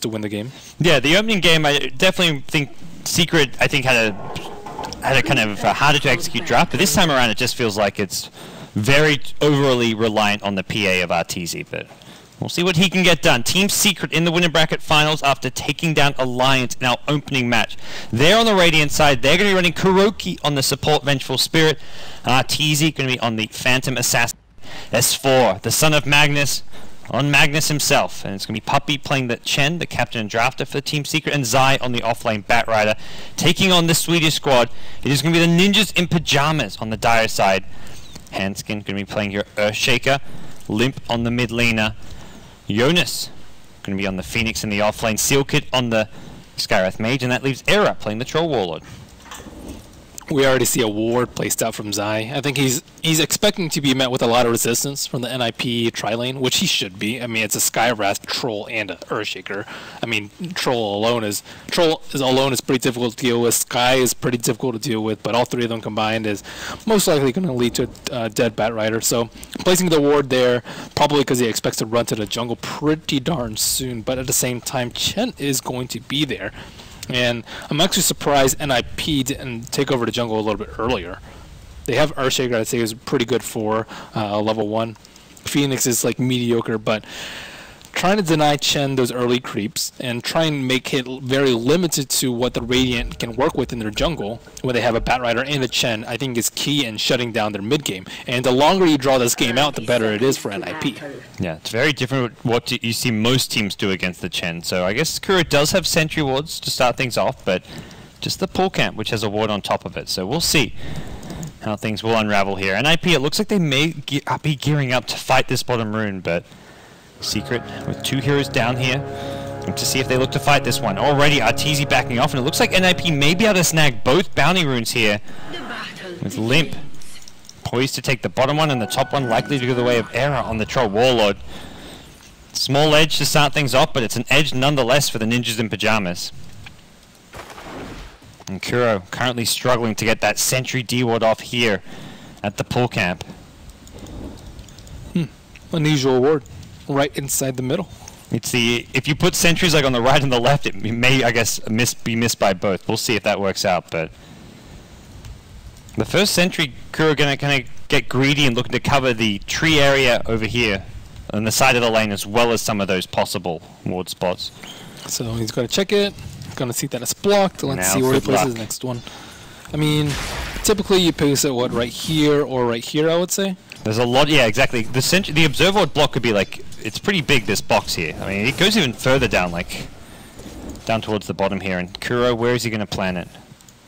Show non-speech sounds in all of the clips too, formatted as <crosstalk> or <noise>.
to win the game. Yeah, the opening game, I definitely think Secret, I think, had a had a kind of a harder to execute draft, but this time around it just feels like it's very overly reliant on the PA of Arteezy, but we'll see what he can get done. Team Secret in the winner bracket finals after taking down Alliance in our opening match. They're on the Radiant side. They're going to be running KuroKy on the support Vengeful Spirit. Arteezy going to be on the Phantom Assassin. S4, the son of Magnus, on Magnus himself. And it's going to be Puppey playing the Chen, the captain and drafter for the Team Secret, and Zai on the offlane Batrider. Taking on the Swedish squad, it is going to be the Ninjas in Pajamas on the Dire side. Handsken going to be playing your Earthshaker. Limp on the mid laner. Jonas going to be on the Phoenix in the offlane. SealKid on the Skywrath Mage, and that leaves Era playing the Troll Warlord we already see a ward placed out from Zai. I think he's he's expecting to be met with a lot of resistance from the NIP tri lane, which he should be. I mean, it's a Skywrath troll and a Earthshaker. I mean, troll alone is troll is alone is pretty difficult to deal with. Sky is pretty difficult to deal with, but all three of them combined is most likely going to lead to a uh, dead Batrider. So placing the ward there, probably because he expects to run to the jungle pretty darn soon. But at the same time, Chen is going to be there. And I'm actually surprised NIP didn't take over the jungle a little bit earlier. They have Earthshaker, I'd say, is pretty good for uh, level 1. Phoenix is like mediocre, but trying to deny Chen those early creeps and try and make it very limited to what the Radiant can work with in their jungle when they have a Batrider and a Chen, I think is key in shutting down their mid game. And the longer you draw this game out, the better it is for NIP. Yeah, it's very different what you see most teams do against the Chen. So I guess Kuro does have sentry wards to start things off, but just the pull camp, which has a ward on top of it. So we'll see how things will unravel here. NIP, it looks like they may ge be gearing up to fight this bottom rune, but Secret with two heroes down here to see if they look to fight this one. Already Arteezy backing off, and it looks like NIP may be able to snag both bounty runes here with Limp. Poised to take the bottom one and the top one likely to go the way of Era on the Troll Warlord. Small edge to start things off, but it's an edge nonetheless for the Ninjas in Pajamas. And Kuro currently struggling to get that Sentry D-Ward off here at the pull camp. Hmm. Unusual ward right inside the middle. It's the if you put sentries like on the right and the left, it may I guess miss be missed by both. We'll see if that works out. But the first sentry crew are gonna kind of get greedy and looking to cover the tree area over here on the side of the lane as well as some of those possible ward spots. So he's gonna check it. Gonna see that it's blocked. Let's now see where he places the next one. I mean, typically you place it what right here or right here. I would say. There's a lot. Yeah, exactly. The the observer block could be like it's pretty big, this box here. I mean, it goes even further down, like, down towards the bottom here. And Kuro, where is he going to plant it?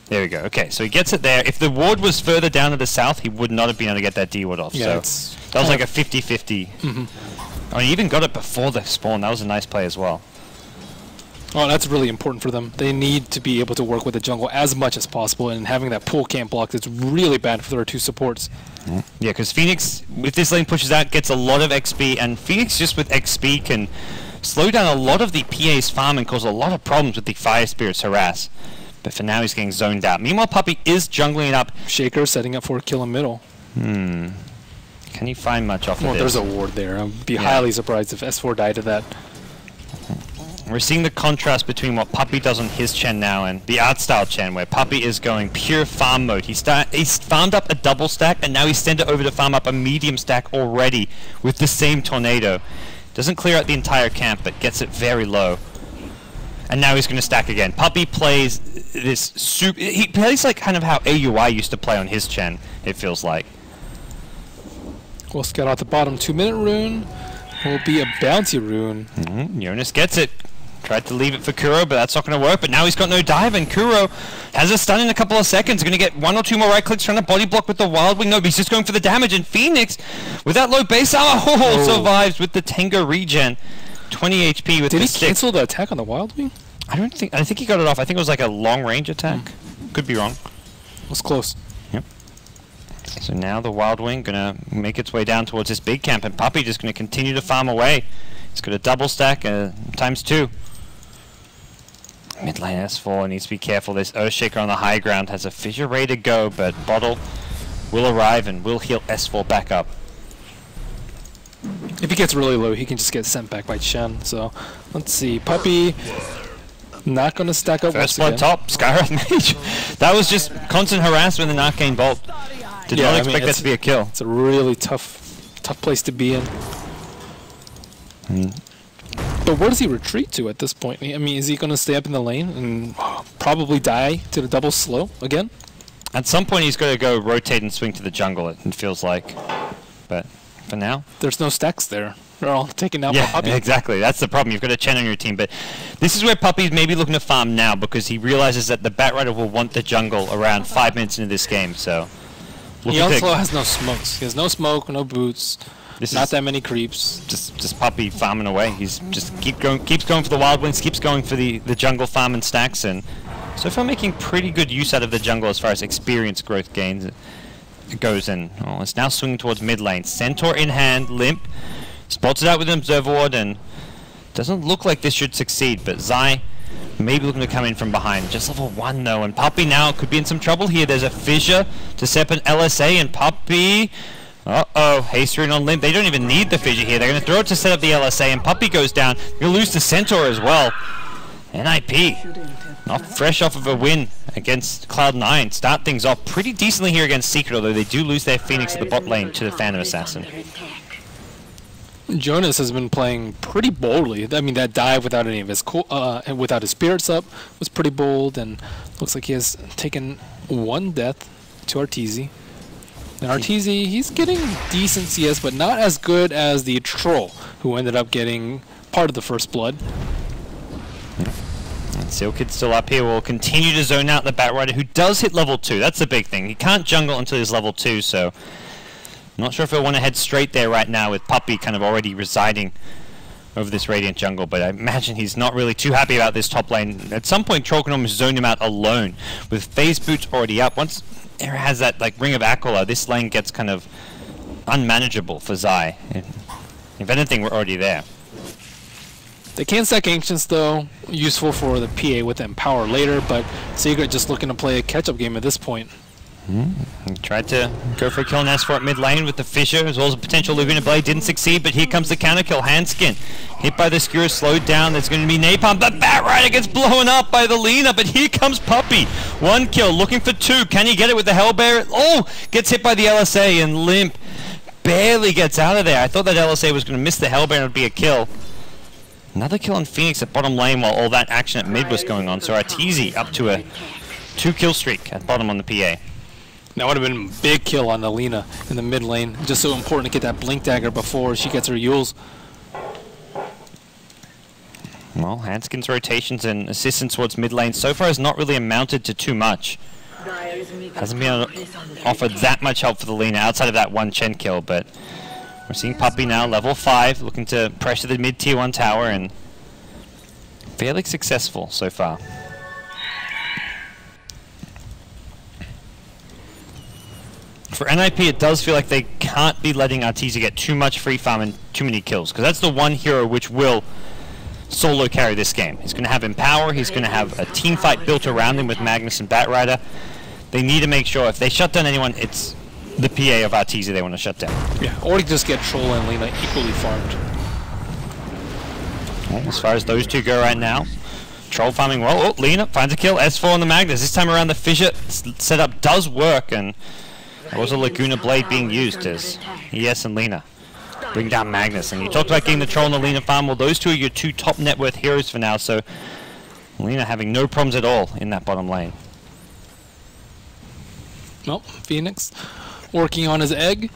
There we go. Okay, so he gets it there. If the ward was further down to the south, he would not have been able to get that D ward off. Yeah, so that was like a 50-50. Mm -hmm. I mean, he even got it before the spawn. That was a nice play as well. Oh, that's really important for them. They need to be able to work with the jungle as much as possible, and having that pull camp blocked is really bad for their two supports. Yeah, because Phoenix, if this lane pushes out, gets a lot of XP, and Phoenix just with XP can slow down a lot of the PA's farm and cause a lot of problems with the Fire Spirit's harass. But for now, he's getting zoned out. Meanwhile, Puppey is jungling it up. Shaker setting up for a kill in middle. Hmm. Can he find much off well, of this? Well, there's a ward there. I'd be yeah. highly surprised if S4 died to that. We're seeing the contrast between what Puppey does on his Chen now and the art style Chen, where Puppey is going pure farm mode. He start, he's farmed up a double stack, and now he's sent it over to farm up a medium stack already with the same tornado. Doesn't clear out the entire camp, but gets it very low. And now he's going to stack again. Puppey plays this super... He plays like kind of how AUI used to play on his Chen, it feels like. We'll scout out the bottom two-minute rune. Will be a bounty rune. Mm -hmm. Jonas gets it. Tried to leave it for Kuro, but that's not going to work. But now he's got no dive, and Kuro has a stun in a couple of seconds. Going to get one or two more right clicks, trying to body block with the Wild Wing. No, but he's just going for the damage. And Phoenix, with that low base armor, oh, <laughs> oh. survives with the Tango regen. 20 HP with Did the he cancel the attack on the Wild Wing? I don't think. I think he got it off. I think it was like a long range attack. Mm. Could be wrong. It was close. Yep. So now the Wild Wing gonna make its way down towards this big camp, and Puppey just gonna continue to farm away. He's got a double stack uh, times two. Mid lane S4 needs to be careful. This Earthshaker on the high ground has a fissure ready to go, but Bottle will arrive and will heal S4 back up. If he gets really low, he can just get sent back by Chen. So let's see. Puppey, not going to stack up First blood top, Skywrath Mage. <laughs> that was just constant harassment in Arcane Bolt. Did Yeah, not I expect mean, that to be a kill. It's a really tough, tough place to be in. But where does he retreat to at this point? I mean, is he going to stay up in the lane and probably die to the double slow again? At some point, he's going to go rotate and swing to the jungle. It feels like, but for now, There's no stacks there. They're all taken out by yeah, <laughs> exactly. That's the problem. You've got a Chen on your team, but this is where Puppey's maybe looking to farm now because he realizes that the Batrider will want the jungle around five minutes into this game. So, He also has no smokes. He has no smoke, no boots, Not that many creeps. just just Puppey farming away. He's just keep going, keeps going for the wild wings, keeps going for the the jungle farm and stacks, and so far making pretty good use out of the jungle as far as experience growth gains it goes. And oh, it's now swinging towards mid lane. Centaur in hand, limp, spots it out with an observer ward, and doesn't look like this should succeed. But Zai. Maybe looking to come in from behind. Just level 1 though, and Puppey now could be in some trouble here. There's a fissure to step an LSA, and Puppey uh-oh, Haster on Limp. They don't even need the fissure here. They're going to throw it to set up the LSA, and Puppey goes down. You'll lose to Centaur as well. NIP, not fresh off of a win against Cloud9. Start things off pretty decently here against Secret, although they do lose their Phoenix at the bot lane to the Phantom Assassin. Jonas has been playing pretty boldly. I mean, that dive without any of his uh, without his spirits up was pretty bold, and looks like he has taken one death to Arteezy. And Arteezy, he's getting decent CS, but not as good as the troll, who ended up getting part of the first blood. And still up here. Will continue to zone out the Batrider, who does hit level 2. That's the big thing. He can't jungle until he's level 2, so... Not sure if I want to head straight there right now with Puppey kind of already residing over this Radiant jungle, but I imagine he's not really too happy about this top lane. At some point, Trollcon almost zoned him out alone. With Phase Boots already up, once Era has that like Ring of Aquila, this lane gets kind of unmanageable for Zai. If anything, we're already there. They can stack Ancients, though, useful for the PA with Empower later, but Secret just looking to play a catch-up game at this point. Hmm. He tried to go for a kill on S4 at mid lane with the Fissure, as well as a potential Laguna Blade. Didn't succeed, but here comes the counter kill. Handsken hit by the Skewer, slowed down. There's going to be Napalm. The Batrider gets blown up by the Lina, but here comes Puppey. One kill, looking for two. Can he get it with the Hellbear? Oh, gets hit by the LSA and Limp barely gets out of there. I thought that LSA was going to miss the Hellbear and it would be a kill. Another kill on Phoenix at bottom lane while all that action at mid was going on. So Arteezy up to a two kill streak at bottom on the PA. That would have been a big kill on Alina in the mid lane. Just so important to get that Blink Dagger before she gets her Euls. Well, Handsken's rotations and assistance towards mid lane so far has not really amounted to too much. Hasn't been offered that much help for the Lina outside of that one Chen kill, but we're seeing Puppey now, level 5, looking to pressure the mid tier 1 tower and fairly successful so far. For NIP, it does feel like they can't be letting Arteezy get too much free farm and too many kills, because that's the one hero which will solo carry this game. He's going to have Empower, he's going to have a team fight built around him with Magnus and Batrider. They need to make sure if they shut down anyone, it's the PA of Arteezy they want to shut down. Yeah, or you just get Troll and Lina equally farmed. As far as those two go right now, Troll farming well. Oh, Lina finds a kill. S4 on the Magnus. This time around, the Fissure setup does work, and was a Laguna Blade being used as ES and Lina bring down Magnus. And you talked about getting the Troll and the Lina farm. Well, those two are your two top net worth heroes for now, so Lina having no problems at all in that bottom lane. Well, Phoenix working on his egg.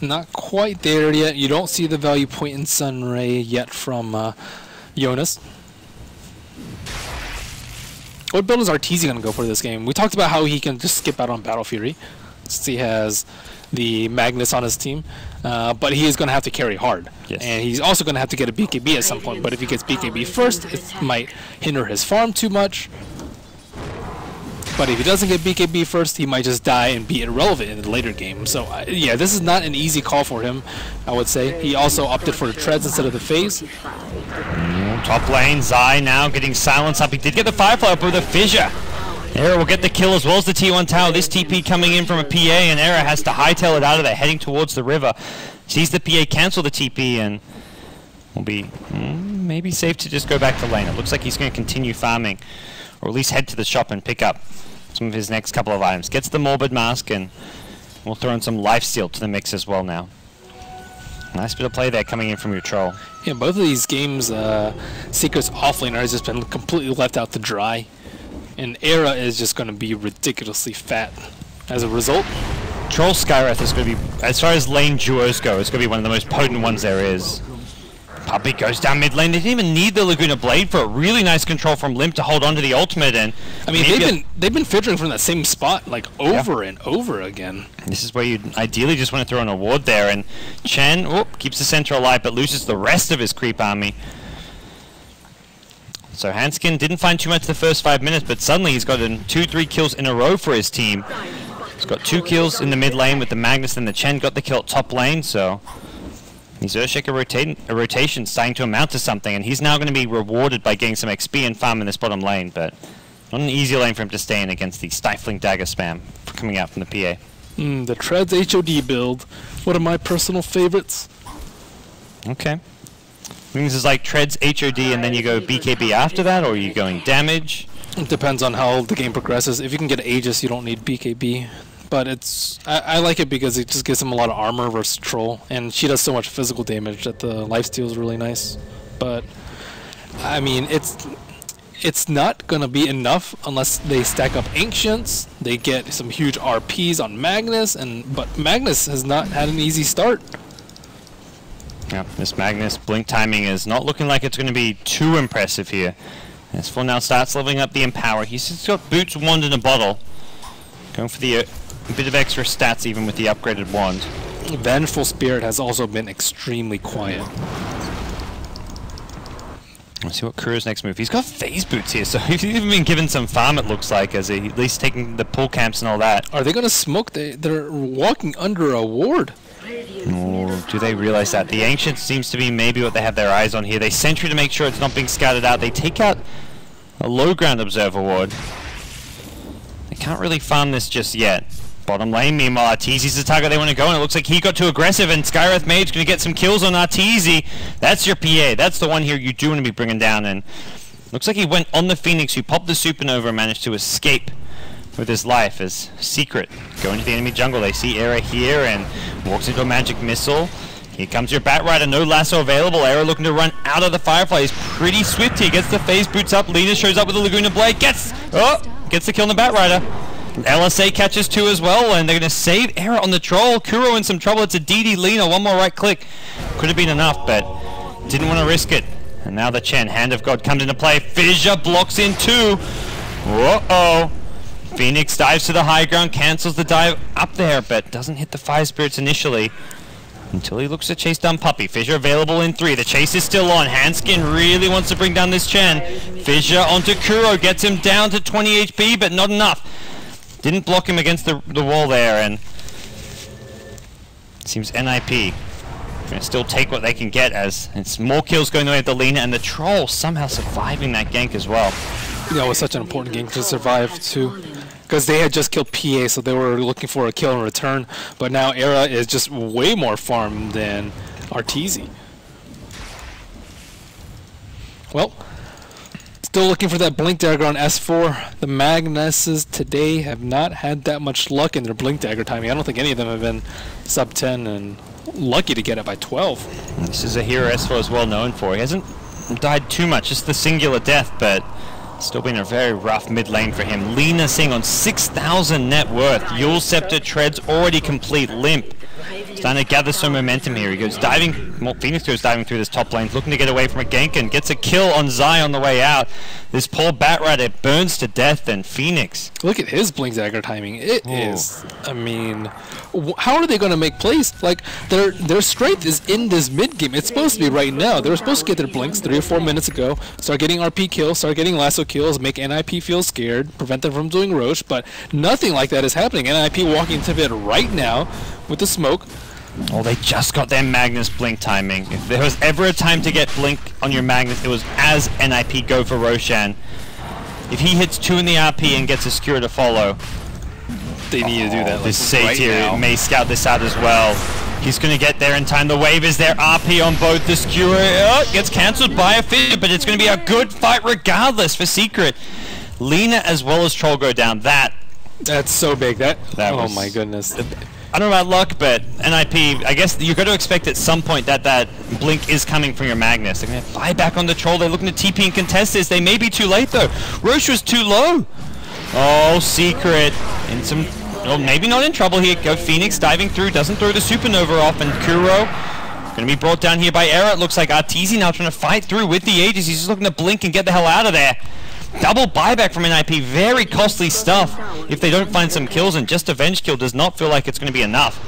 Not quite there yet. You don't see the value point in Sunray yet from uh, Jonas. What build is Arteezy going to go for this game? We talked about how he can just skip out on Battle Fury since he has the Magnus on his team, uh, but he is going to have to carry hard. Yes. And he's also going to have to get a BKB at some point, but if he gets BKB first, it might hinder his farm too much. But if he doesn't get BKB first, he might just die and be irrelevant in the later game. So, uh, yeah, this is not an easy call for him, I would say. He also opted for the treads instead of the phase. Top lane, Zai now getting silence up. He did get the Firefly up with a Fissure. Era will get the kill as well as the T1 tower. This TP coming in from a PA, and Era has to hightail it out of there, heading towards the river. Sees the PA cancel the TP, and will be mm, maybe safe to just go back to lane. It looks like he's going to continue farming, or at least head to the shop and pick up some of his next couple of items. Gets the Morbid Mask, and we'll throw in some Lifesteal to the mix as well now. Nice bit of play there coming in from your troll. Yeah, both of these games, uh, Secret's offlaner has just been completely left out to dry. And Era is just going to be ridiculously fat as a result. Troll Skywrath is going to be, as far as lane duos go, it's going to be one of the most potent ones there is. Puppey goes down mid lane. They didn't even need the Laguna Blade for a really nice control from Limp to hold on to the ultimate. And I mean, they've been they've been filtering from that same spot like over yeah. and over again. This is where you ideally just want to throw an award there. And Chen whoop, keeps the Centaur alive, but loses the rest of his creep army. So Handsken didn't find too much the first five minutes, but suddenly he's got two, three kills in a row for his team. He's got two kills in the mid lane with the Magnus, and the Chen got the kill at top lane, so his Earthshaker rotation, a rotation starting to amount to something, and he's now going to be rewarded by getting some XP and farm in this bottom lane, but not an easy lane for him to stay in against the stifling dagger spam coming out from the PA. Mm, the Treads HOD build, one of my personal favorites. Okay. Means it's like Treads HOD and then you go BKB after that, or are you going damage? It depends on how the game progresses. If you can get Aegis, you don't need BKB but it's I, I, like it because it just gives him a lot of armor versus troll, and she does so much physical damage that the lifesteal is really nice. But I mean, it's it's not gonna be enough unless they stack up ancients. They get some huge RPs on Magnus, and but Magnus has not had an easy start. Yeah, this Magnus blink timing is not looking like it's going to be too impressive here. S4 now starts leveling up the Empower. He's got Boots, Wand, and a Bottle. Going for the uh, bit of extra stats even with the upgraded wand. Vengeful Spirit has also been extremely quiet. Let's see what Kuro's next move. He's got phase boots here, so <laughs> he's even been given some farm, it looks like, as he at least taking the pull camps and all that. Are they going to smoke? They, they're walking under a ward. Or do they realize that? The Ancient seems to be maybe what they have their eyes on here. They sentry to make sure it's not being scattered out. They take out a low ground observer ward. They can't really farm this just yet. Bottom lane, meanwhile, Arteezy's the target they want to go, and it looks like he got too aggressive, and Skywrath Mage going to get some kills on Arteezy. That's your PA. That's the one here you do want to be bringing down, and looks like he went on the Phoenix, who popped the Supernova and managed to escape with his life as Secret. Going to the enemy jungle, they see Era here, and walks into a magic missile. Here comes your Batrider, no lasso available. Era looking to run out of the Firefly. He's pretty swift He Gets the phase boots up. Lina shows up with the Laguna Blade. Gets, oh, gets the kill on the Batrider. LSA catches two as well, and they're going to save Era on the troll. Kuro in some trouble. It's a DD Lina. One more right click. Could have been enough, but didn't want to risk it. And now the Chen. Hand of God comes into play. Fissure blocks in two. Uh-oh. Phoenix dives to the high ground, cancels the dive up there, but doesn't hit the Fire Spirits initially. Until he looks to chase down Puppey. Fissure available in three. The chase is still on. Handsken really wants to bring down this Chen. Fissure onto Kuro. Gets him down to 20 HP, but not enough. Didn't block him against the, the wall there, and seems NIP to still take what they can get as it's more kills going away at the Lina, and the Troll somehow surviving that gank as well. Yeah, it was such an important gank to survive, too. Because they had just killed PA, so they were looking for a kill in return. But now Era is just way more farm than Arteezy. Well, Still looking for that Blink Dagger on S4. The Magnuses today have not had that much luck in their Blink Dagger timing. I don't think any of them have been sub 10 and lucky to get it by 12. This is a hero S4 is well known for. He hasn't died too much, just the singular death, but still been a very rough mid lane for him. Lina Singh on 6,000 net worth. Eul Scepter treads already complete. Limp Starting to gather some momentum here. He goes diving, well, Phoenix goes diving through this top lane, looking to get away from a gank and gets a kill on Zai on the way out. This poor Batrider burns to death and Phoenix. Look at his Blink Dagger timing. It Ooh. is, I mean, how are they going to make plays? Like, their their strength is in this mid game. It's supposed to be right now. They were supposed to get their blinks three or four minutes ago, start getting RP kills, start getting lasso kills, make NIP feel scared, prevent them from doing Rosh, but nothing like that is happening. NIP walking into it right now with the smoke. Oh, they just got their Magnus blink timing. If there was ever a time to get blink on your Magnus, it was as NIP go for Roshan. If he hits two in the RP and gets a skewer to follow, They need to do that. Oh, this like, Skywrath Mage scout this out as well. He's going to get there in time. The wave is there. RP on both the skewer. Oh, gets cancelled by a fissure, but it's going to be a good fight regardless for Secret. Lina as well as Troll go down. That That's so big. That. That oh was- my goodness. I don't know about luck, but NIP, I guess you're going to expect at some point that that blink is coming from your Magnus. They're going to fly back on the troll. They're looking to TP and contest this. They may be too late, though. Rosh was too low. Oh, Secret. In some... Well, maybe not in trouble here. Go Phoenix diving through. Doesn't throw the Supernova off. And Kuro going to be brought down here by Era. It looks like Arteezy now trying to fight through with the Aegis. He's just looking to blink and get the hell out of there. Double buyback from NIP, very costly stuff if they don't find some kills, and just Avenge kill does not feel like it's going to be enough.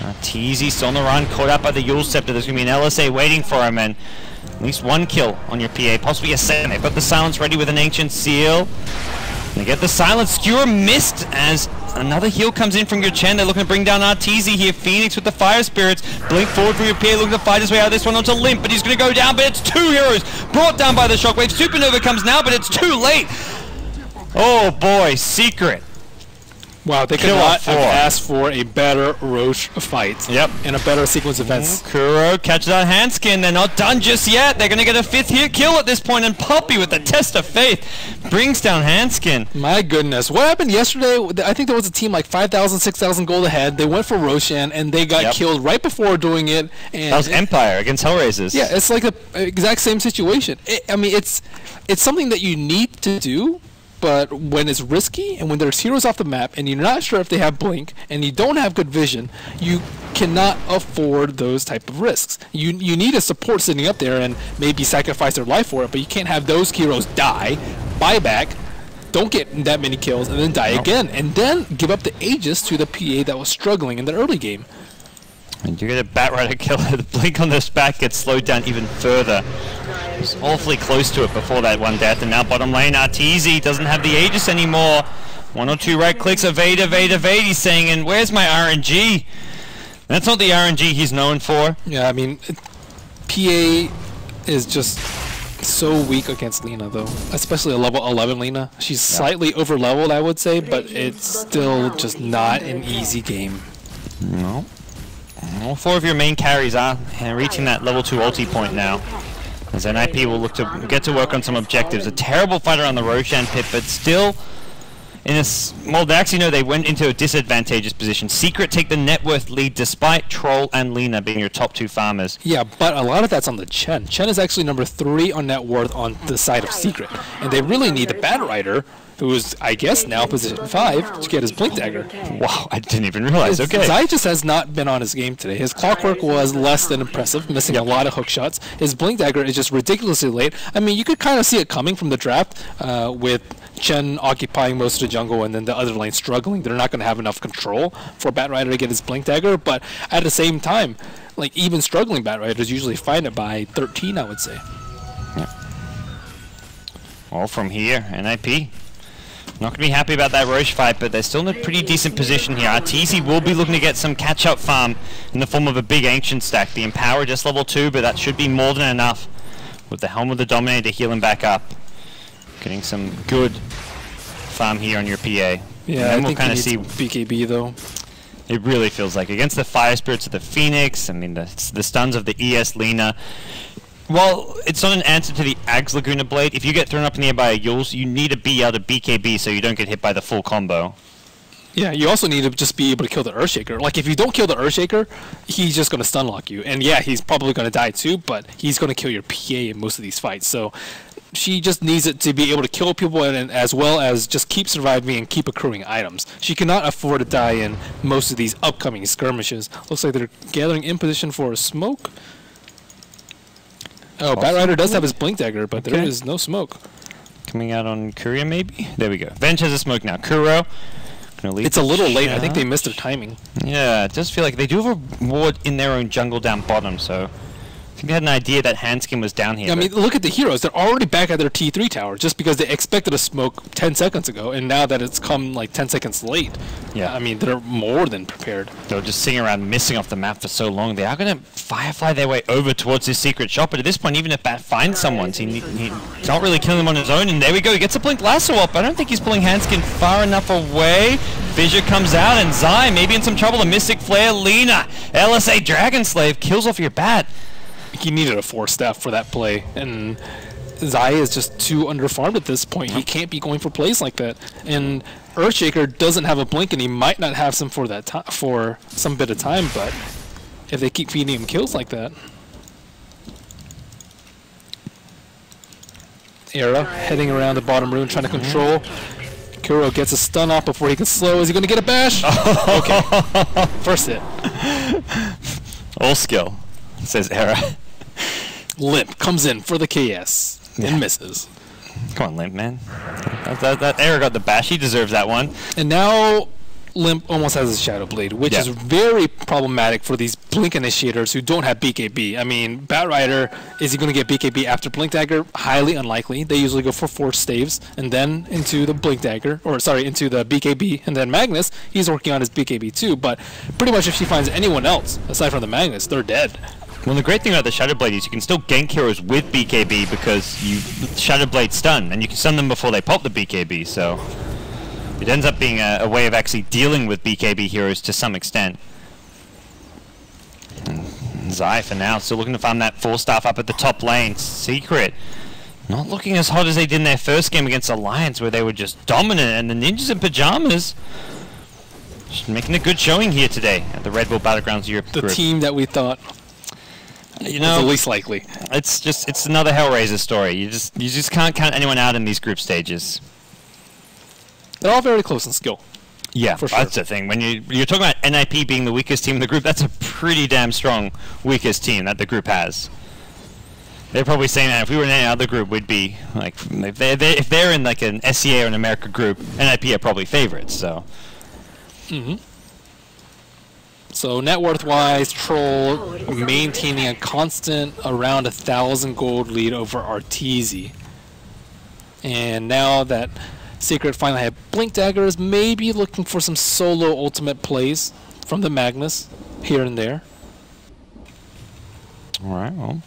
Uh, Teasy still on the run, caught out by the Eul Scepter. There's going to be an LSA waiting for him, and at least one kill on your PA, possibly a second. They've got the silence ready with an Ancient Seal. They get the silent Skewer missed as another heal comes in from your Chen. They're looking to bring down Arteezy here. Phoenix with the Fire Spirits. Blink forward from your PA, looking to fight his way out of this one onto Limp, but he's going to go down, but it's two heroes brought down by the Shockwave. Supernova comes now, but it's too late. Oh boy, Secret. Wow, they could not have asked for a better Rosh fight. Yep. And a better sequence of events. Mm-hmm. Kuro catches out Handsken. They're not done just yet. They're going to get a fifth hit kill at this point, and Puppey with the test of faith brings down Handsken. My goodness. What happened yesterday? I think there was a team like 5,000, 6,000 gold ahead. They went for Roshan, and they got Yep. killed right before doing it. And That was Empire against Hellraisers. Yeah, it's like the uh, exact same situation. It, I mean, it's it's something that you need to do, but when it's risky and when there's heroes off the map and you're not sure if they have blink and you don't have good vision, you cannot afford those type of risks. You you need a support sitting up there and maybe sacrifice their life for it, but you can't have those heroes die, buy back. Don't get that many kills and then die again, and then give up the Aegis to the PA that was struggling in the early game. And you get a Batrider <laughs> killer. The blink on this back gets slowed down even further. It's awfully close to it before that one death. And now bottom lane, Arteezy doesn't have the Aegis anymore. One or two right clicks, evade, evade, evade. He's saying, and where's my RNG? That's not the RNG he's known for. Yeah, I mean, it- PA is just so weak against Lina, though. Especially a level 11 Lina. She's slightly over leveled, I would say, but it's still just not an easy game. No. All four of your main carries are uh, reaching that level 2 ulti point now. As NIP will look to get to work on some objectives. A terrible fighter on the Roshan pit, but still in a they actually know they went into a disadvantageous position. Secret take the net worth lead despite Troll and Lina being your top two farmers. Yeah, but a lot of that's on the Chen. Chen is actually number three on net worth on the side of Secret. And they really need the Batrider, who is, I guess, now position five, to get his Blink Dagger. Wow, I didn't even realize. Okay. Zai just has not been on his game today. His clockwork was less than impressive, missing a lot of hook shots. His blink dagger is just ridiculously late. I mean, you could kind of see it coming from the draft uh, with Chen occupying most of the jungle and then the other lane struggling. They're not going to have enough control for Batrider to get his blink dagger, but at the same time, like even struggling Batriders usually find it by 13, I would say. Well, from here, NIP. Not going to be happy about that Rosh fight, but they're still in a pretty decent position here. Arteezy will be looking to get some catch-up farm in the form of a big Ancient stack. The Empower just level 2, but that should be more than enough with the Helm of the Dominator healing back up. Getting some good farm here on your PA. Yeah, and we'll kind of see. BKB though. It really feels like against the Fire Spirits of the Phoenix. I mean, the, the stuns of the ES Lina. Well, it's not an answer to the Ags Laguna Blade. If you get thrown up in the air by a Euls, you need to be out of BKB so you don't get hit by the full combo. Yeah, you also need to just be able to kill the Earthshaker. Like, if you don't kill the Earthshaker, he's just going to stun lock you. And yeah, he's probably going to die too, but he's going to kill your PA in most of these fights. So she just needs it to be able to kill people and, and as well as just keep surviving and keep accruing items. She cannot afford to die in most of these upcoming skirmishes. Looks like they're gathering in position for a smoke. Oh, Batrider does have his Blink Dagger, but there Okay. is no smoke. Coming out on Courier, maybe? There we go. Venge has a smoke now. Kuro. It's a little late. I think they missed their timing. Yeah, it does feel like they do have a ward in their own jungle down bottom, so think they had an idea that Handsken was down here. I mean, look at the heroes. They're already back at their T3 tower just because they expected a smoke 10 seconds ago, and now that it's come like 10 seconds late, Yeah. I mean, they're more than prepared. they were just sitting around missing off the map for so long. They are going to firefly their way over towards this secret shop, but at this point, even if Bat finds someone, he, he, he's not really killing them on his own. And there we go. He gets a blink lasso up. I don't think he's pulling Handsken far enough away. Fissure comes out, and Zai maybe in some trouble. A Mystic Flare, Lina, LSA Dragon Slave kills off your bat. He needed a Force Staff for that play, and Zai is just too underfarmed at this point. He can't be going for plays like that. And Earthshaker doesn't have a blink, and he might not have some for that time for some bit of time. But if they keep feeding him kills like that, Era heading around the bottom room trying to mm-hmm. control. Kuro gets a stun off before he can slow. Is he going to get a bash? <laughs> okay. First hit. All skill, says Era. Limp comes in for the KS Yeah. and misses. Come on, Limp, man. That, that, that Era got the bash. He deserves that one. And now Limp almost has a Shadow Blade, which Yeah. is very problematic for these Blink initiators who don't have BKB. I mean, Batrider, is he going to get BKB after Blink Dagger? Highly unlikely. They usually go for Force Staffs and then into the Blink Dagger, or sorry, into the BKB. And then Magnus, he's working on his BKB too. But pretty much if she finds anyone else aside from the Magnus, they're dead. Well, the great thing about the Shadow Blade is you can still gank heroes with BKB because you Shadow Blade stun, and you can stun them before they pop the BKB. So it ends up being a, a way of actually dealing with BKB heroes to some extent. And Zai for now still looking to farm that Force Staff up at the top lane. Secret. Not looking as hot as they did in their first game against Alliance, where they were just dominant, and the Ninjas in pajamas just making a good showing here today at the Red Bull Battlegrounds Europe The group. team that we thought you know, the least likely. it's just it's another Hellraiser story. You just you just can't count anyone out in these group stages. They're all very close in skill. Yeah, For sure. that's the thing. When you you're talking about NIP being the weakest team in the group, that's a pretty damn strong weakest team that the group has. They're probably saying that if we were in any other group, we'd be like if they they if they're in like an SEA or an America group, NIP are probably favorites. So mm-hmm. So net worth wise, Troll maintaining a constant around a thousand gold lead over Arteezy. And now that Secret finally had Blink Daggers, maybe looking for some solo ultimate plays from the Magnus here and there. all right, well,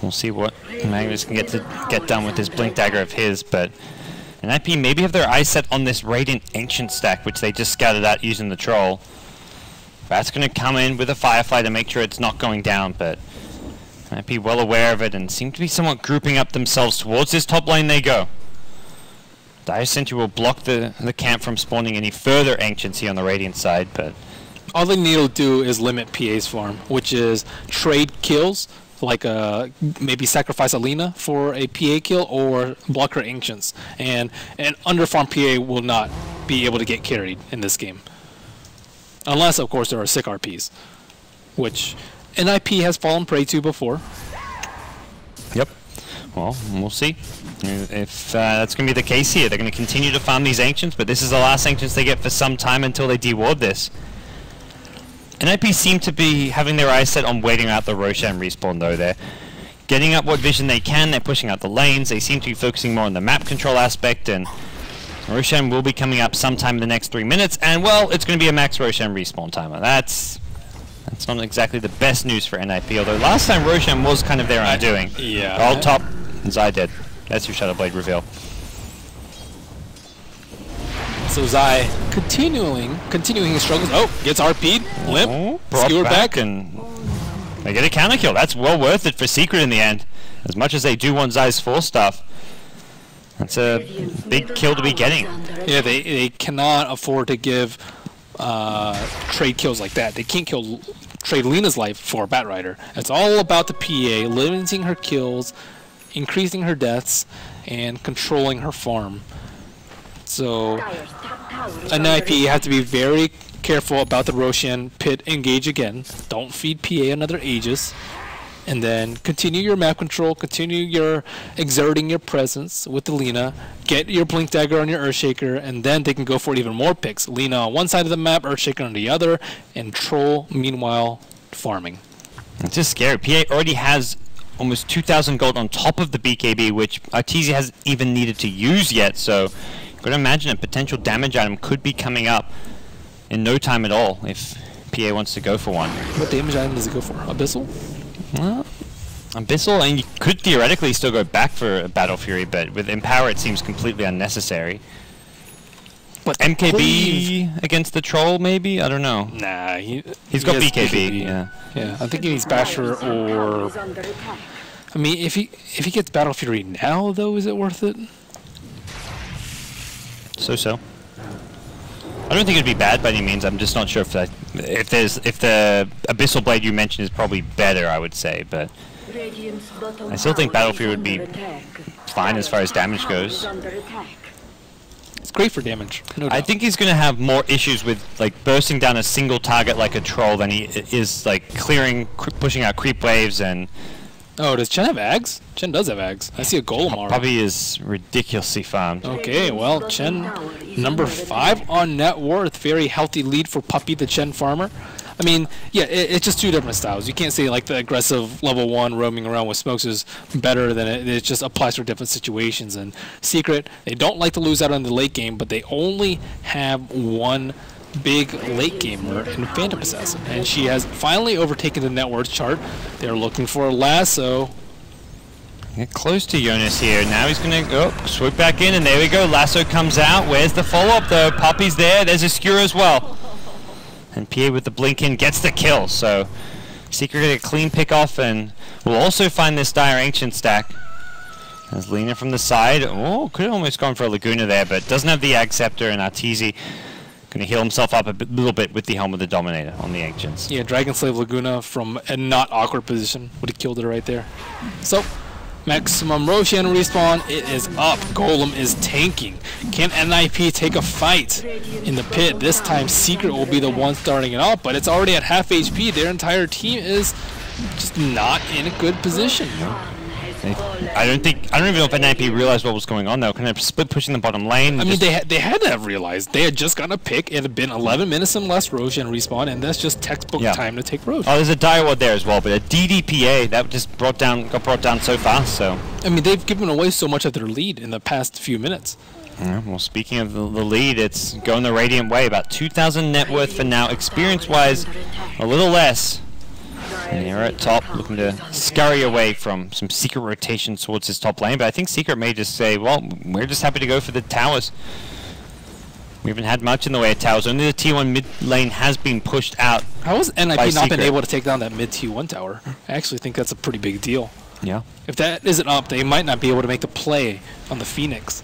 we'll see what Magnus can get to get done with this blink dagger of his, but. NIP maybe have their eyes set on this Radiant Ancient stack, which they just scouted out using the troll. That's going to come in with a Firefly to make sure it's not going down, but might be well aware of it and seem to be somewhat grouping up themselves towards this top lane they go. Dire Sentry will block the, the camp from spawning any further Ancients here on the Radiant side, but All they need to do is limit PA's farm, which is trade kills, like uh, maybe sacrifice Alina for a PA kill or block her Ancients. And an underfarm PA will not be able to get carried in this game. Unless, of course, there are sick RPs, which NIP has fallen prey to before. Yep. Well, we'll see. If uh, that's going to be the case here, they're going to continue to farm these Ancients, but this is the last Ancients they get for some time until they deward this. NIP seem to be having their eyes set on waiting out the Roshan respawn, though. They're getting up what vision they can, they're pushing out the lanes, they seem to be focusing more on the map control aspect, and Roshan will be coming up sometime in the next three minutes, and well, it's going to be a max Roshan respawn timer. That's that's not exactly the best news for NIP, although last time Roshan was kind of their undoing. yeah. All top, Zai dead. That's your Shadow Blade reveal. So Zai continuing, continuing his struggles. Oh, gets RP'd, limp, Oh, brought skewered back. and they get a counter kill. That's well worth it for Secret in the end. As much as they do want Zai's Force Staff, that's a big kill to be getting. Yeah, they they cannot afford to give uh, trade kills like that. They can't kill trade Lina's life for Batrider. It's all about the PA, limiting her kills, increasing her deaths, and controlling her farm. So NIP have to be very careful about the Roshan pit engage again. Don't feed PA another Aegis. And then continue your map control, continue your exerting your presence with the Lina, get your Blink Dagger on your Earthshaker, and then they can go for even more picks. Lina on one side of the map, Earthshaker on the other, and Troll, meanwhile, farming. It's just scary. PA already has almost 2,000 gold on top of the BKB, which Arteezy hasn't even needed to use yet. So you've got to imagine a potential damage item could be coming up in no time at all if PA wants to go for one. What damage item does it go for? Abyssal? Well, Abyssal, and you could theoretically still go back for a Battle Fury, but with Empower it seems completely unnecessary. But MKB Cleave- against the Troll, maybe? I don't know. Nah, he, He's he got has BKB, yeah. Yeah, I think he needs Basher or. I mean, if he if he gets Battle Fury now, though, is it worth it? So-so. I don't think it'd be bad by any means. I'm just not sure if that, if there's if the Abyssal Blade you mentioned is probably better. I would say, but I still think Battle Fury would be fine as far as damage goes. It's great for damage. No I think he's going to have more issues with like bursting down a single target like a troll than he is like clearing, pushing out creep waves, and Oh, does Chen have eggs? Chen does have eggs. I see a Golem already. probably is ridiculously farmed. Okay, well, Chen, number five on net worth. Very healthy lead for Puppey the Chen farmer. I mean, yeah, it, it's just two different styles. You can't say like the aggressive level one roaming around with smokes is better than it. It just applies for different situations. And Secret, they don't like to lose out on the late game, but they only have one big late gamer in Phantom Assassin, and she has finally overtaken the net worth chart. They're looking for a lasso. Get close to Jonas here. Now he's going to go swoop back in, and there we go. Lasso comes out. Where's the follow-up, though? Puppey's there. There's a skewer as well. And Pierre with the blink in gets the kill. So Secret get a clean pick off, and we'll also find this Dire Ancient stack. As Lina from the side. Oh, could have almost gone for a Laguna there, but doesn't have the Ag Scepter, and Arteezy going to heal himself up a little bit with the Helm of the Dominator on the Ancients. Yeah, Dragon Slave Laguna from a not awkward position would have killed it right there. So, maximum Roshan respawn. It is up. Golem is tanking. Can NIP take a fight in the pit? This time, Secret will be the one starting it off, but it's already at half HP. Their entire team is just not in a good position. I don't think I don't even know if NIP realized what was going on though. Kind of split pushing the bottom lane. I mean, they had, they had to have realized they had just gotten a pick. It had been 11 minutes and less Roshan respawn, and that's just textbook Yeah. time to take Roshan. Oh, there's a ward there as well, but a DDPA that just brought down got brought down so fast. So, I mean, they've given away so much of their lead in the past few minutes. yeah, well, speaking of the, the lead, it's going the Radiant way. About 2,000 net worth for now. Experience-wise, a little less. And you're at top, looking to scurry away from some secret rotation towards his top lane. But I think Secret may just say, well, we're just happy to go for the towers. We haven't had much in the way of towers. Only the T1 mid lane has been pushed out. How has NIP not been able to take down that mid T1 tower? I actually think that's a pretty big deal. Yeah. If that isn't up, they might not be able to make the play on the Phoenix.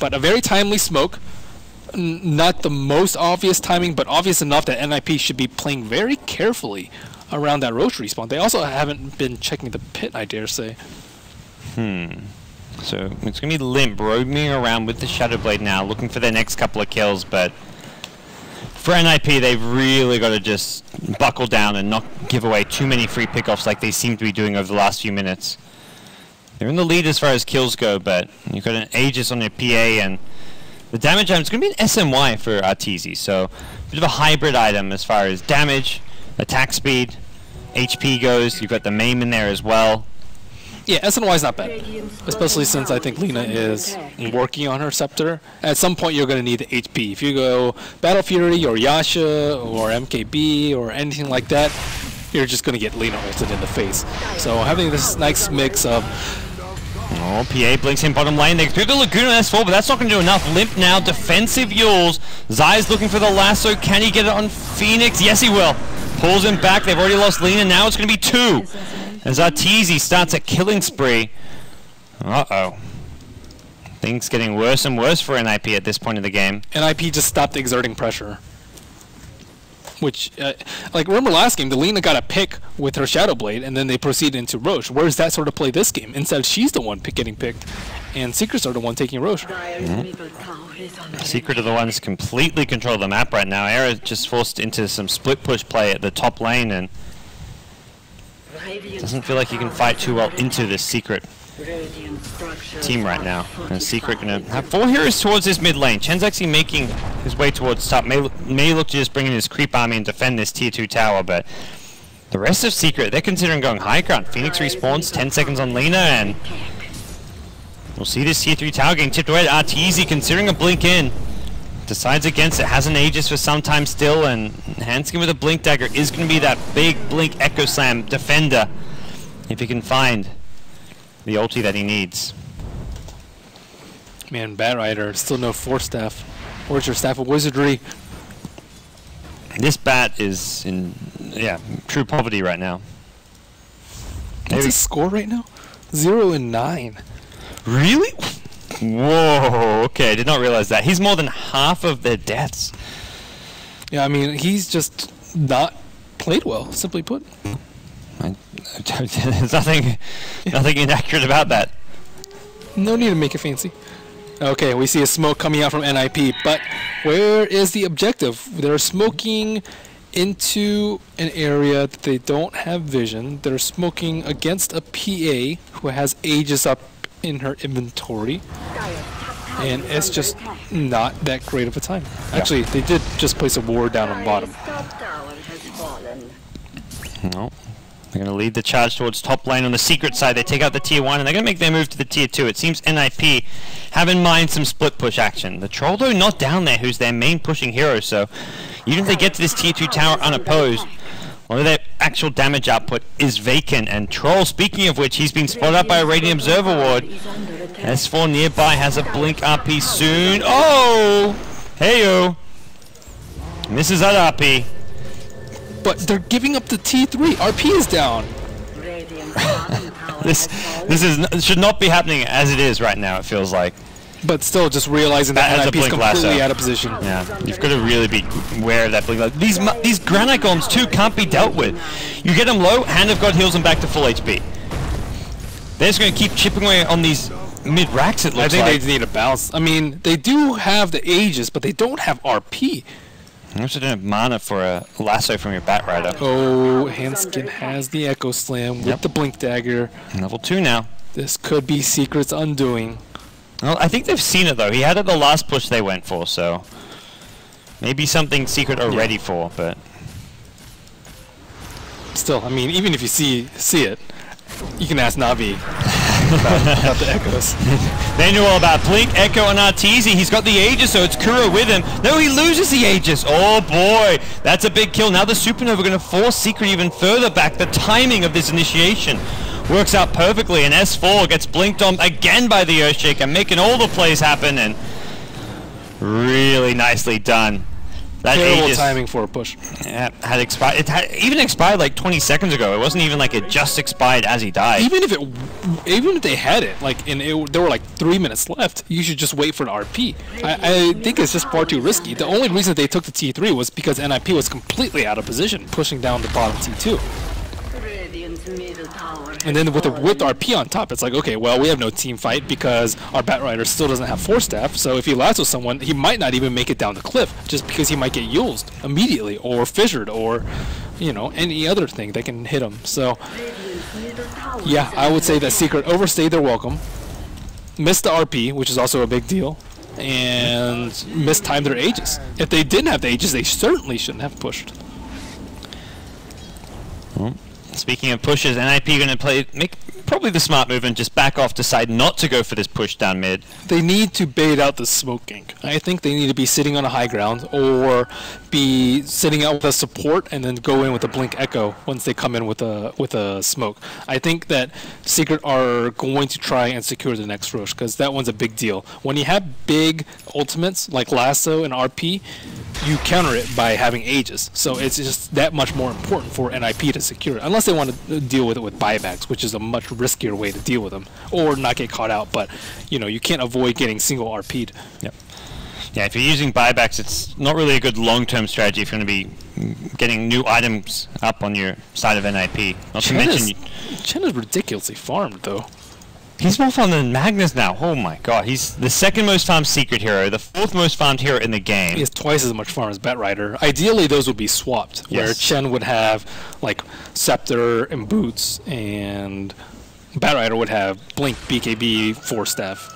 But a very timely smoke. N- not the most obvious timing, but obvious enough that NIP should be playing very carefully around that Rosh respawn. They also haven't been checking the pit, I dare say. Hmm. So it's going to be Limp roaming around with the Shadow Blade now, looking for their next couple of kills. But for NIP, they've really got to just buckle down and not give away too many free pickoffs like they seem to be doing over the last few minutes. They're in the lead as far as kills go, but you've got an Aegis on their PA, and the damage item is going to be an SMY for Arteezy. So a bit of a hybrid item as far as damage, attack speed, HP goes. You've got the maim in there as well. Yeah, SNY is not bad. Especially since I think Lina is working on her scepter. At some point, you're going to need HP. If you go Battle Fury or Yasha or MKB or anything like that, you're just going to get Lina ulted in the face. So having this nice mix of Oh, PA blinks in bottom lane. They threw the Laguna S4, but that's not going to do enough. Limp now, defensive Euls. Zai's looking for the lasso. Can he get it on Phoenix? Yes, he will. Pulls him back. They've already lost Lina. Now it's going to be two. As Arteezy starts a killing spree. Uh-oh. Things getting worse and worse for NIP at this point in the game. NIP just stopped exerting pressure. Which, uh, like, remember last game, the Lina got a pick with her Shadow Blade, and then they proceeded into Rosh. Where's that sort of play this game? Instead, she's the one pick getting picked, and Secrets are the one taking Rosh. Secret of the ones completely control the map right now. Era just forced into some split push play at the top lane and doesn't feel like he can fight too well into this secret team right now. And Secret gonna have four heroes towards his mid lane. Chen's actually making his way towards top. May, may look to just bring in his creep army and defend this tier 2 tower, but The rest of Secret, they're considering going high ground. Phoenix respawns, 10 seconds on Lina, and we'll see this tier 3 tower getting tipped away. Arteezy considering a blink in. Decides against it, has an Aegis for some time still, and Handsken with a Blink Dagger is going to be that big Blink Echo Slam defender if he can find the ulti that he needs. Man, Batrider, still no Force Staff. Where's your Staff of Wizardry? This bat is in, yeah, true poverty right now. What's his score right now? Zero and nine. Really? Whoa, okay, I did not realize that. He's more than half of their deaths. Yeah, I mean, he's just not played well, simply put. I, there's <laughs> nothing, nothing inaccurate about that. No need to make it fancy. Okay, we see a smoke coming out from NIP, but where is the objective? They're smoking into an area that they don't have vision. They're smoking against a PA who has Aegis up in her inventory, and it's just not that great of a time. Actually, they did just place a ward down on bottom. Top tower has fallen. No. They're going to lead the charge towards top lane on the secret side. They take out the tier 1 and they're going to make their move to the tier 2. It seems NIP have in mind some split push action. The Troll, though, not down there, who's their main pushing hero. So even if they get to this tier 2 tower unopposed, of their actual damage output is vacant. And Troll, speaking of which, he's been spotted up by a Radiant Observer ward. Is under attack. S4 nearby has a blink RP soon. Oh! Heyo! Misses that RP. But they're giving up the T3. RP is down. Radiant's bottom tower This this is n- should not be happening as it is right now. It feels like. But still, just realizing That that NIP is blink lasso. completely out of position. Yeah, you've got to really be aware of that blink. These these granite golems too can't be dealt with. You get them low, Hand of God heals them back to full HP. They're just going to keep chipping away on these mid racks. It looks like. I think like. they need a balance. I mean, they do have the Aegis, but they don't have RP. You also don't have mana for a lasso from your Batrider. Oh, Handsken has the Echo Slam with Yep. the Blink Dagger. Level two now. This could be Secret's undoing. Well, I think they've seen it though. He had it the last push they went for, so maybe something secret are ready for. But Still, I mean, even if you see see it, you can ask Navi <laughs> the Echoes. <laughs> they knew all about Blink, Echo, and Arteezy. He's got the Aegis, so it's Kuro with him. No, he loses the Aegis. Oh boy, that's a big kill. Now the Supernova are going to force Secret even further back. The timing of this initiation works out perfectly, and S4 gets blinked on again by the Earthshaker, making all the plays happen, and really nicely done. That Terrible Aegis timing for a push. yeah, had expired. It had even expired like 20 seconds ago. It wasn't even like it just expired as he died. Even if it, even if they had it, like, and it, there were like three minutes left, you should just wait for an RP. I, I think it's just far too risky. The only reason they took the T3 was because NIP was completely out of position, pushing down the bottom T2. Radiant's middle tower And then with the, fallen. with RP on top, it's like, okay, well, we have no team fight because our Batrider still doesn't have Force Staff. So if he lassos someone, he might not even make it down the cliff just because he might get used immediately or fissured or, you know, any other thing that can hit him. So, Radiant's middle tower yeah, I would say that Secret overstayed their welcome, missed the RP, which is also a big deal, and mistimed their Aegis. If they didn't have the Aegis, they certainly shouldn't have pushed. Speaking of pushes, NIP going to play make probably the smart move and just back off, decide not to go for this push down mid. they need to bait out the smoke gank. I think they need to be sitting on a high ground or be sitting out with a support and then go in with a blink echo once they come in with a with a smoke. I think that Secret are going to try and secure the next Rosh because that one's a big deal. When you have big ultimates like Lasso and RP, you counter it by having Aegis. So it's just that much more important for NIP to secure it. Unless they want to deal with it with buybacks, which is a much riskier way to deal with them, or not get caught out. But you know, you can't avoid getting single RP'd. Yep. Yeah, if you're using buybacks, it's not really a good long-term strategy if you're going to be getting new items up on your side of NIP. Not to mention, is, Chen is ridiculously farmed though. He's more fun than Magnus now. Oh my god, he's the second most farmed secret hero, the fourth most farmed hero in the game. He has twice as much farm as Batrider. Ideally, those would be swapped, where Chen would have like Scepter and Boots, and Batrider would have Blink, BKB, Force Staff.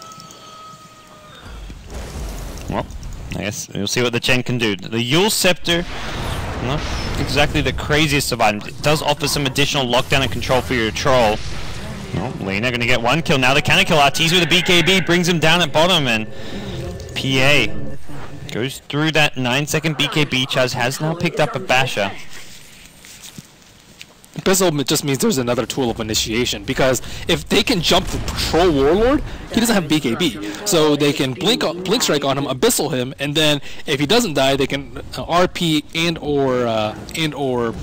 Well, I guess we'll see what the Chen can do. The Eul Scepter, well, exactly the craziest of items. It does offer some additional lockdown and control for your troll. Well, Lina going to get one kill. Now the can kill. Arteezy with a BKB brings him down at bottom, and PA goes through that nine second BKB. Chaz has now picked up a basher. Pistol just means there's another tool of initiation because if they can jump the patrol warlord, he doesn't have BKB, so they can blink blink strike on him, abyssal him, and then if he doesn't die, they can uh, RP and or uh, and or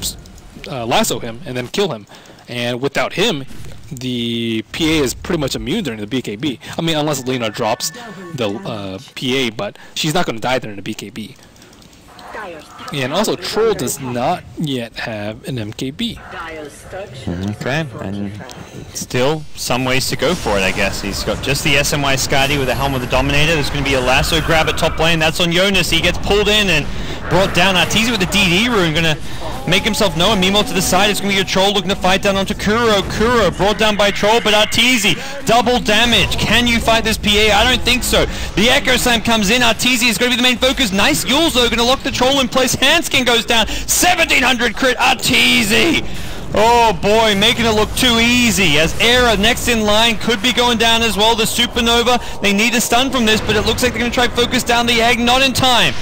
uh, lasso him and then kill him. And without him, the PA is pretty much immune during the BKB. I mean, unless Lina drops the uh, PA, but she's not going to die during the BKB. Dyer's And also, Troll does not yet have an MKB. Okay, and still some ways to go for it, I guess. He's got just the SMY Scotty with the Helm of the Dominator. There's going to be a lasso grab at top lane. That's on Jonas. He gets pulled in and brought down. Arteezy with the DD rune, going to make himself known. Mimo to the side. It's going to be a Troll looking to fight down onto Kuro. Kuro brought down by Troll, but Arteezy, double damage. Can you fight this PA? I don't think so. The Echo Slam comes in. Arteezy is going to be the main focus. Nice Euls, though, going to lock the Troll in place. Handsken goes down. 1700 crit. Arteezy. Oh boy, making it look too easy as Era next in line could be going down as well. The Supernova, they need a stun from this, but it looks like they're going to try focus down the egg. Not in time.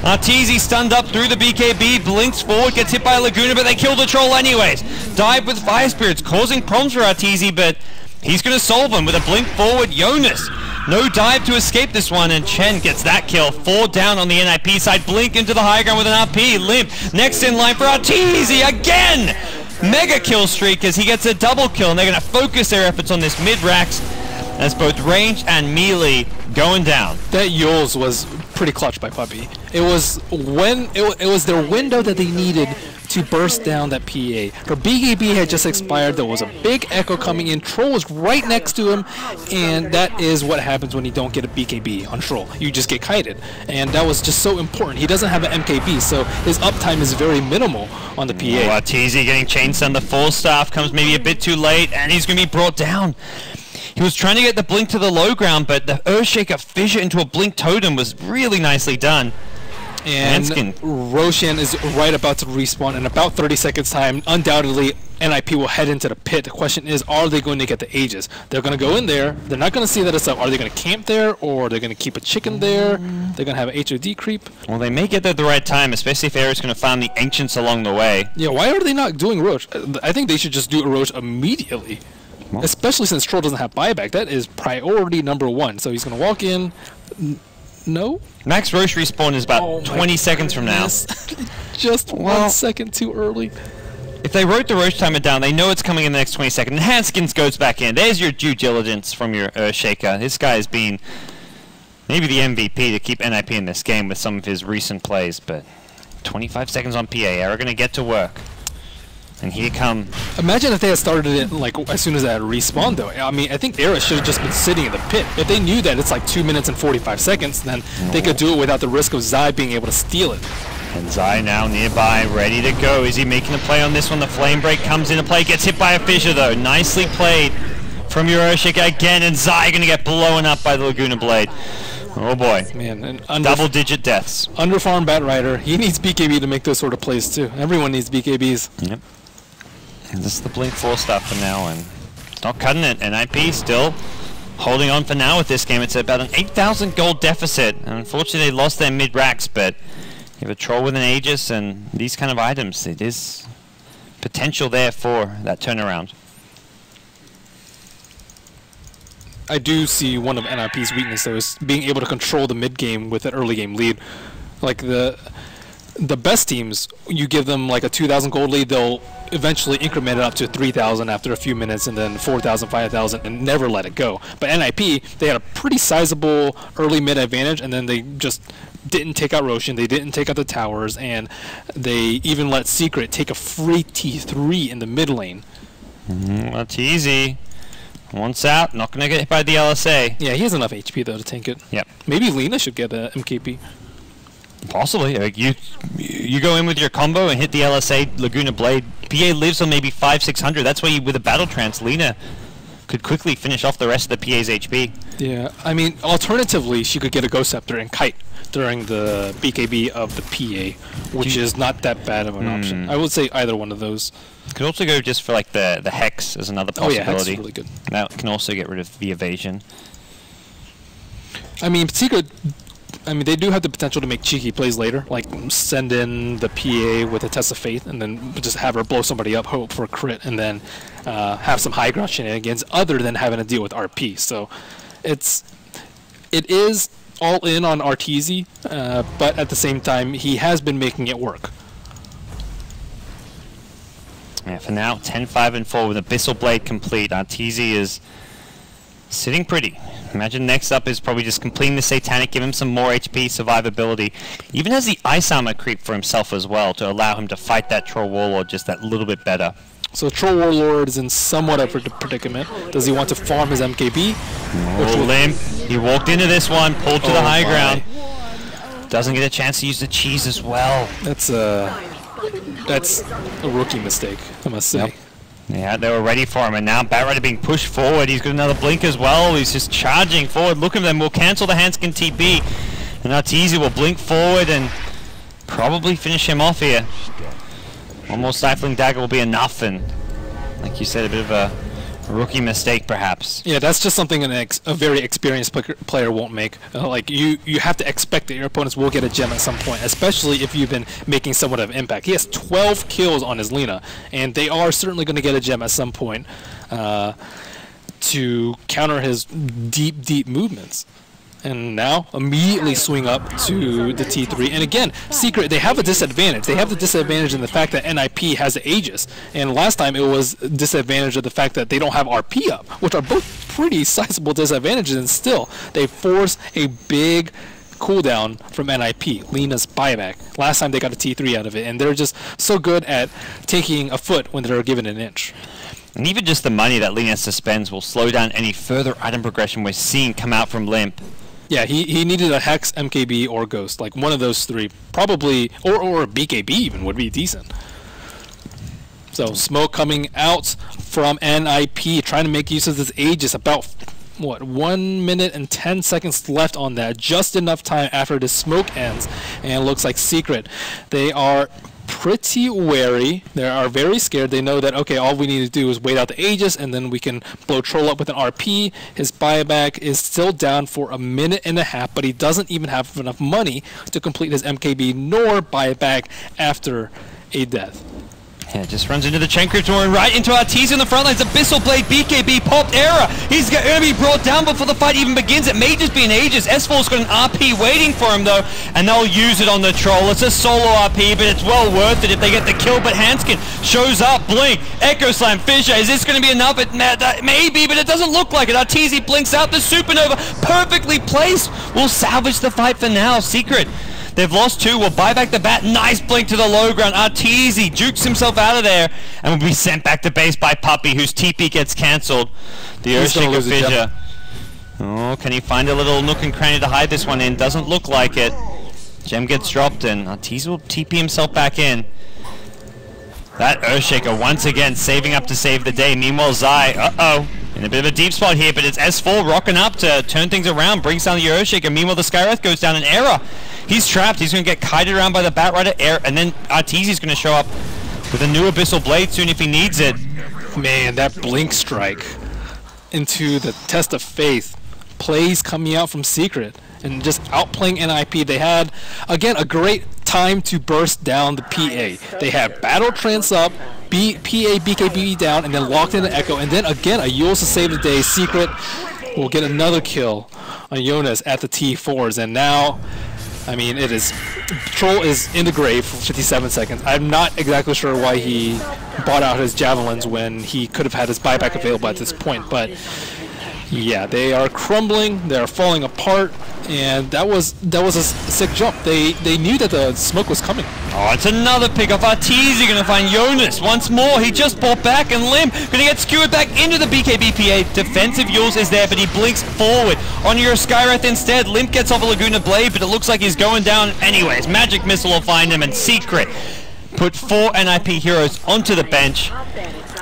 Arteezy stunned up through the BKB, blinks forward, gets hit by Laguna, but they kill the troll anyways. Dive with Fire Spirits, causing problems for Arteezy, but he's going to solve them with a blink forward. Jonas, no dive to escape this one, and Chen gets that kill. Four down on the NIP side, blink into the high ground with an RP. Limmp, next in line for Arteezy again! Mega kill streak as he gets a double kill, and they're going to focus their efforts on this mid-rax as both range and melee going down. That Euls was pretty clutch by Puppey. It was when it, it was their window that they needed to burst down that PA. Her BKB had just expired. There was a big echo coming in. Troll was right next to him, and that is what happens when you don't get a BKB on Troll. You just get kited, and that was just so important. He doesn't have an MKB, so his uptime is very minimal on the PA. Oh, Arteezy getting chained on the Force Staff comes maybe a bit too late, and he's going to be brought down. He was trying to get the blink to the low ground, but the Earthshaker fissure into a blink totem was really nicely done. And Handsken. Roshan is right about to respawn in about 30 seconds time. Undoubtedly, NIP will head into the pit. The question is, are they going to get the Aegis? They're going to go in there. They're not going to see that it's up. Are they going to camp there, or they're going to keep a chicken there? They're going to have an HOD creep. Well, they may get there at the right time, especially if Eric's going to find the Ancients along the way. Yeah, why are they not doing Rosh? Uh, I think they should just do a Rosh immediately. Well- Especially since Troll doesn't have buyback. That is priority number one. So he's going to walk in. No? Max Rosh respawn is about Oh 20 seconds from now. <laughs> Just Well- one second too early. If they wrote the Rosh timer down, they know it's coming in the next 20 seconds. And Handsken's goes back in. There's your due diligence from your uh, Earthshaker. This guy has been maybe the MVP to keep NIP in this game with some of his recent plays, but 25 seconds on PA. Era going to get to work. And here come Imagine if they had started it like as soon as that respawn though. I mean, I think Era should have just been sitting in the pit. If they knew that it's like two minutes and 45 seconds, then they could do it without the risk of Zai being able to steal it. And Zai now nearby, ready to go. Is he making a play on this one? The flame break comes into play, gets hit by a fissure though. Nicely played from Earthshaker again, and Zai gonna get blown up by the Laguna Blade. Oh boy. Man, Double digit deaths. underfarm Batrider, he needs BKB to make those sort of plays too. Everyone needs BKBs. Yep. And this is the Blink Force Staff for now, and not cutting it. NIP still holding on for now with this game. It's about an 8,000 gold deficit. And unfortunately, they lost their mid-racks, but you have a troll with an Aegis and these kind of items. It is potential there for that turnaround. I do see one of NIP's weakness though is being able to control the mid game with an early game lead. Like the the best teams, you give them like a 2,000 gold lead, they'll eventually increment it up to 3,000 after a few minutes, and then 4,000, 5,000, and never let it go. But NIP, they had a pretty sizable early mid advantage, and then they just didn't take out Roshan, they didn't take out the towers, and they even let Secret take a free T3 in the mid lane. Mm, that's easy. Once out, not going to get hit by the LSA. Yeah, he has enough HP though to tank it. Yep. Maybe Lina should get a MKB. Possibly. Like you, you go in with your combo and hit the LSA Laguna Blade. PA lives on maybe five, six hundred. That's why you, with a battle trance, Lina could quickly finish off the rest of the PA's HP. Yeah, I mean, alternatively, she could get a Ghost Scepter and Kite during the BKB of the PA, which you- is not that bad of an option. Hmm. I would say either one of those. Could also go just for like the the hex as another possibility. Oh yeah, possibility. that's really good. That can also get rid of the evasion. I mean, Secret. I mean, they do have the potential to make cheeky plays later, like send in the PA with a test of faith, and then just have her blow somebody up, hope for a crit, and then uh, have some high ground shenanigans, other than having to deal with RP. So, it's it is all in on Arteezy, uh, but at the same time, he has been making it work. Yeah, for now, 10, 5, and 4 with Abyssal Blade complete. Arteezy is sitting pretty. Imagine next up is probably just completing the Satanic, give him some more HP, survivability. Even has the Ice Armor creep for himself as well to allow him to fight that Troll Warlord just that little bit better. So Troll Warlord is in somewhat of a predicament. Does he want to farm his MKB? Oh, Limmp. He walked into this one, pulled to the Oh high my. ground. Doesn't get a chance to use the cheese as well. That's a that's a rookie mistake, I must say. Yep. Yeah, they were ready for him, and now Batrider being pushed forward. He's got another blink as well. He's just charging forward. Look at them. We'll cancel the Handsken TP. And Arteezy will blink forward and probably finish him off here. One more Stifling Dagger will be enough, and like you said, a bit of a rookie mistake perhaps. Yeah, that's just something an a very experienced player won't make. Uh, like you, you have to expect that your opponents will get a gem at some point, especially if you've been making somewhat of impact. He has 12 kills on his Lina, and they are certainly going to get a gem at some point uh, to counter his deep, deep movements. And now immediately swing up to the T3. And again, Secret, they have a disadvantage. They have the disadvantage in the fact that NIP has the Aegis. And last time it was disadvantage of the fact that they don't have RP up, which are both pretty sizable disadvantages. And still, they force a big cooldown from NIP, Lina's buyback. Last time they got a T3 out of it. And they're just so good at taking a foot when they're given an inch. And even just the money that Lena suspends will slow down any further item progression we're seeing come out from Limmp. Yeah, he, he needed a Hex, MKB, or Ghost. Like one of those three. Probably, or, or BKB even would be decent. So, smoke coming out from NIP, trying to make use of this Aegis. About, what, 1 minute and 10 seconds left on that. Just enough time after the smoke ends. And it looks like Secret. They are pretty wary. They are very scared. They know that, okay, all we need to do is wait out the Aegis, and then we can blow Troll up with an RP. His buyback is still down for a minute and a half, but he doesn't even have enough money to complete his MKB nor buy it back after a death. Yeah, just runs into the chain Chenkritor and right into Arteezy on the front lines. Abyssal Blade, BKB, popped error. He's going to be brought down before the fight even begins. It may just be an Aegis. S4's got an RP waiting for him though, and they'll use it on the troll. It's a solo RP, but it's well worth it if they get the kill. But Handsken shows up, blink, Echo Slam, Fissure. Is this going to be enough? It may, that may be, but it doesn't look like it. Arteezy blinks out the Supernova, perfectly placed. We'll salvage the fight for now. Secret. They've lost two. We'll buy back the bat. Nice blink to the low ground. Arteezy jukes himself out of there and will be sent back to base by Puppey, whose TP gets cancelled. The Earthshaker lose a gem. Fissure. Oh, can he find a little nook and cranny to hide this one in? Doesn't look like it. Gem gets dropped and Arteezy will TP himself back in. That Earthshaker once again saving up to save the day. Meanwhile, Zai, uh-oh, in a bit of a deep spot here, but it's S4 rocking up to turn things around, brings down the Earthshaker. Meanwhile, the Skywrath goes down in error. He's trapped. He's going to get kited around by the Batrider, air, and then Arteezy's going to show up with a new Abyssal Blade soon if he needs it. Man, that blink strike into the test of faith. Plays coming out from Secret and just outplaying NIP. They had, again, a great time to burst down the PA. They have Battle Trance up, B, PA BKB down, and then locked in the Echo. And then again, a Euls to save the day. Secret will get another kill on Jonas at the T4s. And now, I mean, it is. Troll is in the grave for 57 seconds. I'm not exactly sure why he bought out his javelins when he could have had his buyback available at this point, but yeah, they are crumbling. They are falling apart, and that was that was a sick jump. They they knew that the smoke was coming. Oh, it's another pick off. Arteezy going to find Jonas once more. He just bought back, and Lim going to get skewered back into the BKBPA. Defensive Euls is there, but he blinks forward. On your Skywrath instead, Limmp gets off a Laguna Blade, but it looks like he's going down anyways. Magic Missile will find him, and Secret put four NIP heroes onto the bench.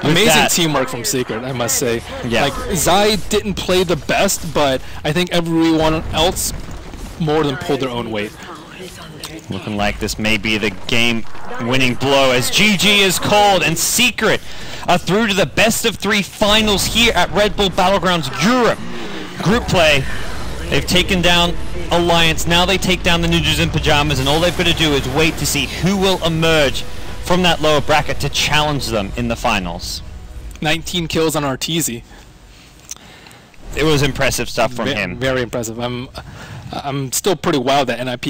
Amazing that- teamwork from Secret, I must say. Yeah. Like Zai didn't play the best, but I think everyone else more than pulled their own weight. Looking like this may be the game-winning blow as GG is called and Secret are through to the best of three finals here at Red Bull Battlegrounds Europe. Group play. They've taken down Alliance. Now they take down the Ninjas in Pajamas, and all they've got to do is wait to see who will emerge from that lower bracket to challenge them in the finals. 19 kills on Arteezy. It was impressive stuff from Ve- him. Very impressive. I'm I'm still pretty wild at NIP